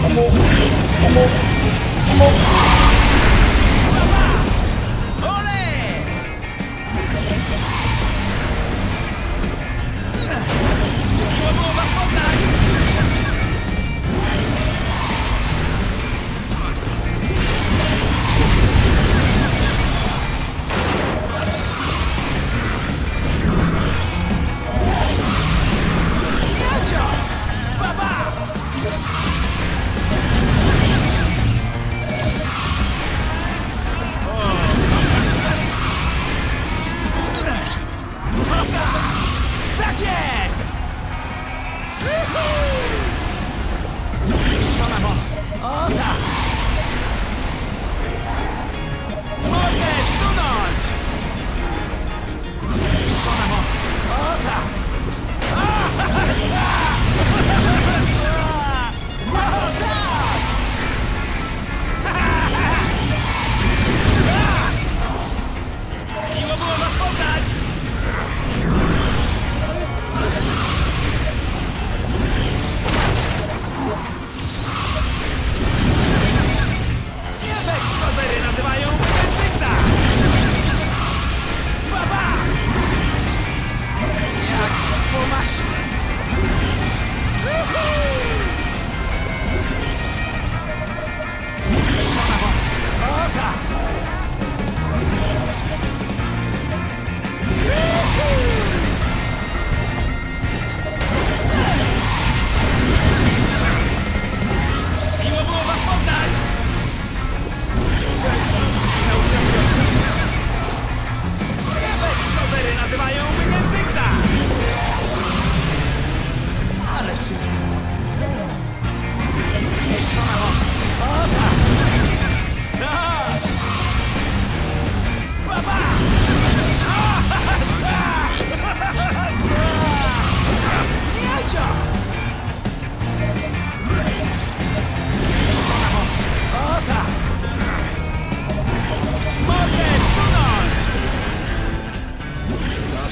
もも Jest! Wyszona moc! O!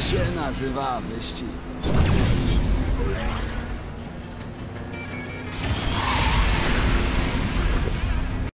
Się nazywa wyścig.